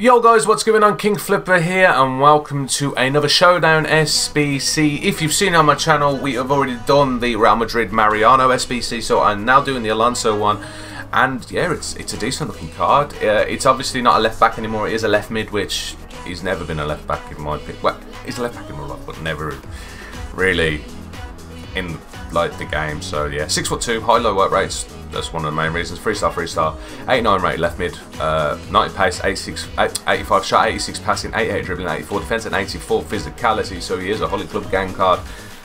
Yo guys, what's going on? King Flipper here and welcome to another Showdown SBC. If you've seen on my channel, we have already done the Real Madrid Mariano SBC, so I'm now doing the Alonso one. And yeah, it's it's a decent looking card. Uh, it's obviously not a left back anymore, it is a left mid, which he's never been a left back in my opinion. Well, he's a left back in real life, but never really in like the game. So yeah, six foot two, high low work rates. That's one of the main reasons. Three star, three star, 89 rated left mid, uh, 90 pace, 86, 85 shot, 86 passing, 88 dribbling, 84 defense, and 84 physicality. So he is a Holy Club gang card.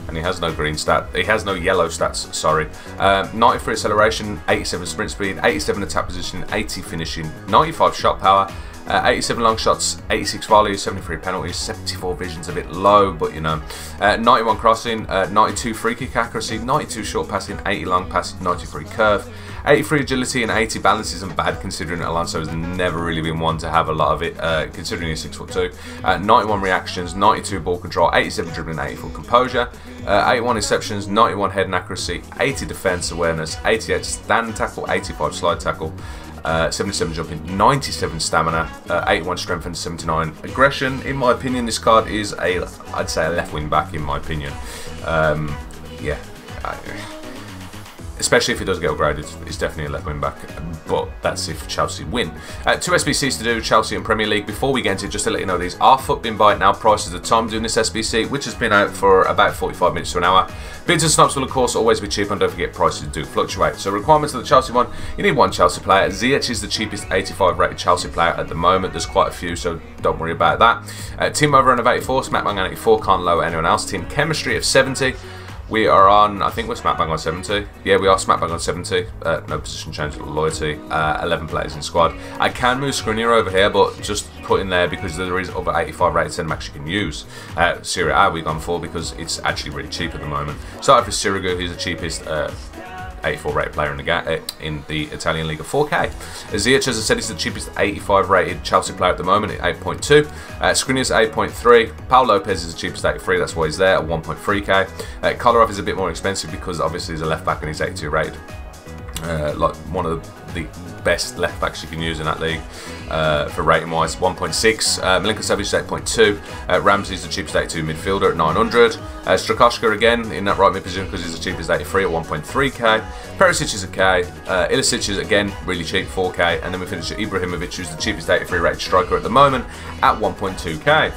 And he has no green stat. He has no yellow stats. Sorry. Um, 93 acceleration, 87 sprint speed, 87 attack position, 80 finishing, 95 shot power, uh, 87 long shots, 86 volleys, 73 penalties, 74 visions a bit low, but you know. Uh, 91 crossing, uh, 92 free kick accuracy, 92 short passing, 80 long pass, 93 curve. 83 agility and 80 balance isn't bad considering Alonso has never really been one to have a lot of it, uh, considering he's 6 foot 2. Uh, 91 reactions, 92 ball control, 87 dribbling, 84 composure, uh, 81 interceptions, 91 head and accuracy, 80 defense awareness, 88 stand tackle, 85 slide tackle. Uh, 77 jumping, 97 stamina, uh, 81 strength and 79 aggression. In my opinion, this card is a, I'd say a left wing back in my opinion. Um, yeah. I, especially if he does get upgraded. He's definitely a left wing back, but that's if Chelsea win. Uh, two SBCs to do, Chelsea and Premier League. Before we get into it, just to let you know, these are FUTBIN buy now prices the time doing this SBC, which has been out for about 45 minutes to an hour. Bids and snaps will, of course, always be cheap, and don't forget prices do fluctuate. So, requirements of the Chelsea one you need one Chelsea player. Ziyech is the cheapest 85 rated Chelsea player at the moment. There's quite a few, so don't worry about that. Uh, team overrun of 84, Smackbang 84, can't lower anyone else. Team chemistry of 70. We are on, I think we're smack bang on 70. Yeah, we are smack bang on 70. Uh, no position change, loyalty. Uh, 11 players in squad. I can move Skriniar over here, but just put in there because there is other 85 rated backs you can use. Uh, Serie A we've gone for because it's actually really cheap at the moment. Started for Sirigu, who's the cheapest uh, 84 rated player in the uh, in the Italian League of 4K. Ziyech, as I said, is the cheapest 85 rated Chelsea player at the moment at 8.2. Uh, Skriniar's 8.3. Pau Lopez is the cheapest 83, that's why he's there at 1.3k. Uh, Kolarov is a bit more expensive because obviously he's a left back and he's 82 rated. Uh, like one of the best left backs you can use in that league uh, for rating wise. 1.6 uh, Milinkovic Savic 8.2 uh, Ramsey's the cheapest 82 midfielder at 900 uh, Strakosha again in that right mid position because he's the cheapest 83 at 1.3k Perisic is a K uh, Ilicic is again really cheap 4k and then we finish with Ibrahimovic who's the cheapest 83 rated striker at the moment at 1.2k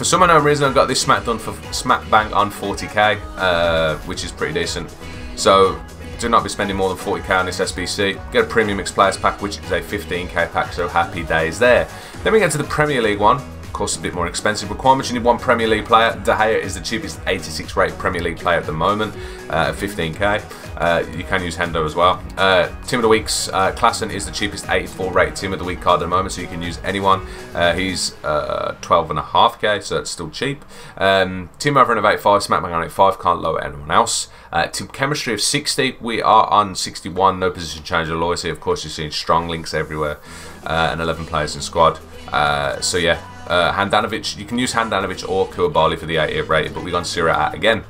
for some unknown reason I've got this smack done for smack bang on 40k uh, which is pretty decent. So do not be spending more than 40k on this SBC. Get a Premium Mixed Players pack, which is a 15k pack, so happy days there. Then we get to the Premier League one. Of course, a bit more expensive requirements. You need one Premier League player. De Gea is the cheapest 86 rated Premier League player at the moment, uh, 15k. Uh, you can use Hendo as well. Uh, team of the Week's uh, Klaassen is the cheapest 84 rated Team of the Week card at the moment, so you can use anyone. Uh, he's uh, 12.5k, so that's still cheap. Um, team over of 85, Smackbang on 85, can't lower anyone else. Uh, team chemistry of 60, we are on 61, no position change or loyalty. Of course, you're seeing strong links everywhere, uh, and 11 players in squad. Uh, so yeah, uh, Handanovic, you can use Handanovic or Koulibaly for the 88 rated, but we're going to Serie A again.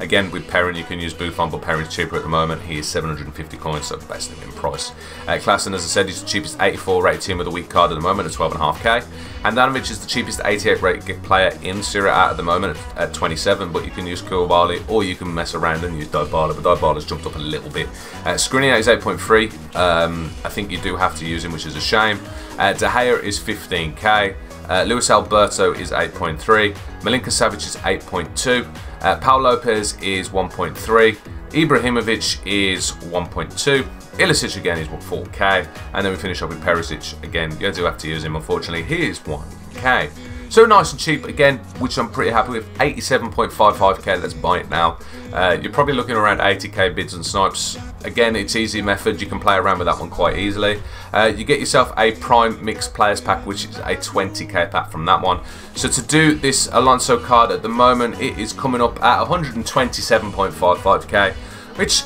Again, with Perin, you can use Buffon, but Perin's cheaper at the moment. He is 750 coins, so best in price. Uh, Klaassen, as I said, is the cheapest 84 rated team of the week card at the moment at 12.5k. Handanovic is the cheapest 88 rated player in Serie A at the moment at 27, but you can use Koulibaly or you can mess around and use Dybala, but Dybala's jumped up a little bit. Uh, Skriniar is 8.3. Um, I think you do have to use him, which is a shame. Uh, De Gea is 15k. Uh, Luis Alberto is 8.3. Milinkovic Savic is 8.2. Uh, Pau Lopez is 1.3. Ibrahimovic is 1.2. Ilicic again is 4k. And then we finish up with Perisic again. You do have to use him, unfortunately. He is 1k. So nice and cheap again, which I'm pretty happy with. 87.55k, let's buy it now. Uh, you're probably looking around 80k bids and snipes. Again, it's easy method, you can play around with that one quite easily. Uh, you get yourself a Prime Mixed Players pack, which is a 20k pack from that one. So to do this Alonso card at the moment, it is coming up at 127.55k, which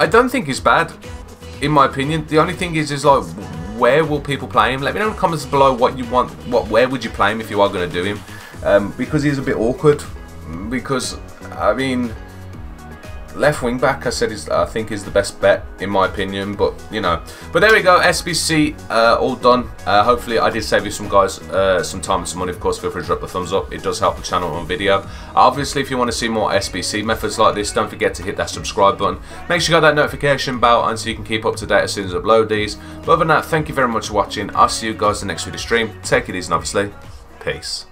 I don't think is bad, in my opinion. The only thing is, is like, where will people play him? Let me know in the comments below what you want. What where would you play him if you are going to do him? Um, because he's a bit awkward. Because I mean, left wing back, I said, is I think is the best bet in my opinion. But you know, but there we go. SBC uh, all done. Uh, hopefully, I did save you some guys uh, some time and some money. Of course, feel free to drop a thumbs up. It does help the channel on video. Obviously, if you want to see more SBC methods like this, don't forget to hit that subscribe button. Make sure you got that notification bell on so you can keep up to date as soon as I upload these. But other than that, thank you very much for watching. I'll see you guys in the next video stream. Take it easy, and obviously, peace.